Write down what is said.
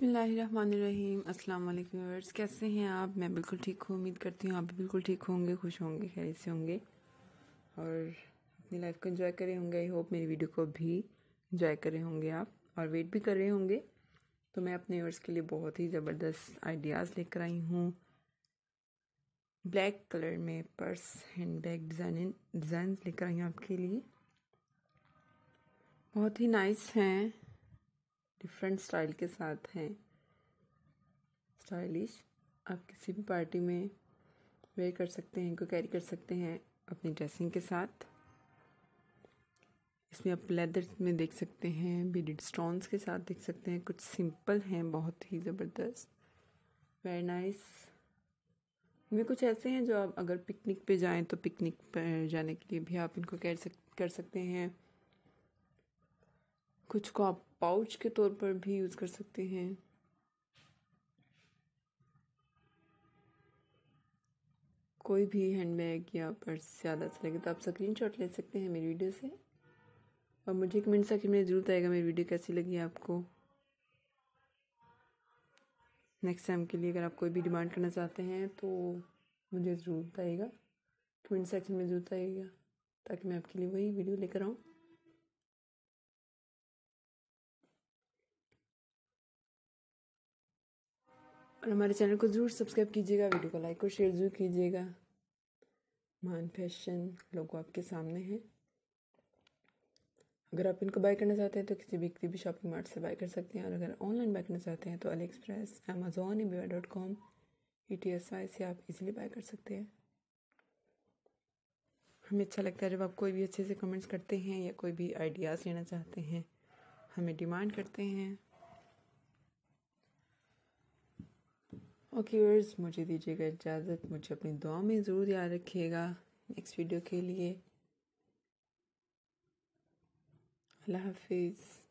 बिसमीम अस्सलाम वालेकुम कैसे हैं आप? मैं बिल्कुल ठीक हूँ, उम्मीद करती हूँ आप भी बिल्कुल ठीक होंगे, खुश होंगे खैर से होंगे। और अपनी लाइफ को इन्जॉय करे होंगे आई होप मेरी वीडियो को भी इंजॉय करे होंगे आप, और वेट भी कर रहे होंगे। तो मैं अपने व्यूअर्स के लिए बहुत ही ज़बरदस्त आइडियाज़ लेकर आई हूँ। ब्लैक कलर में purse hand bag design design लेकर आई हूँ आपके लिए। बहुत ही नाइस हैं। डिफरेंट स्टाइल के साथ हैं। स्टाइलिश आप किसी भी पार्टी में वेयर कर सकते हैं इनको कैरी कर सकते हैं अपनी ड्रेसिंग के साथ। इसमें आप लेदर में देख सकते हैं बीडिड स्टोन्स के साथ देख सकते हैं। कुछ सिंपल हैं, बहुत ही ज़बरदस्त। वेरी नाइस इनमें कुछ ऐसे हैं जो आप अगर पिकनिक पे जाएँ तो पिकनिक पर जाने के लिए भी आप इनको कैर सक, कर सकते हैं। कुछ को आप पाउच के तौर पर भी यूज़ कर सकते हैं। कोई भी हैंडबैग या पर्स ज़्यादा अच्छा लगे तो आप स्क्रीन शॉट ले सकते हैं मेरी वीडियो से। और मुझे कमेंट सेक्शन में ज़रूर आएगा मेरी वीडियो कैसी लगी आपको। नेक्स्ट टाइम के लिए अगर आप कोई भी डिमांड करना चाहते हैं तो मुझे ज़रूर बताइएगा। कमेंट सेक्शन में ज़रूर आएगा ताकि मैं आपके लिए वही वीडियो लेकर आऊँ। और हमारे चैनल को ज़रूर सब्सक्राइब कीजिएगा, वीडियो को लाइक और शेयर ज़रूर कीजिएगा। मान फ़ैशन लोगो आपके सामने है। अगर आप इनको बाय करना चाहते हैं तो किसी भी किसी भी शॉपिंग मार्ट से बाय कर सकते हैं और अगर ऑनलाइन बाय करना चाहते हैं तो AliExpress Amazon E dot com E T S Y से आप इजीली बाय कर सकते हैं। हमें अच्छा लगता है जब आप कोई भी अच्छे से कमेंट्स करते हैं या कोई भी आइडियाज़ लेना चाहते हैं, हमें डिमांड करते हैं। ओके वर्स मुझे दीजिएगा इजाज़त। मुझे अपनी दुआ में ज़रूर याद रखिएगा। नेक्स्ट वीडियो के लिए। अल्लाह हाफिज़।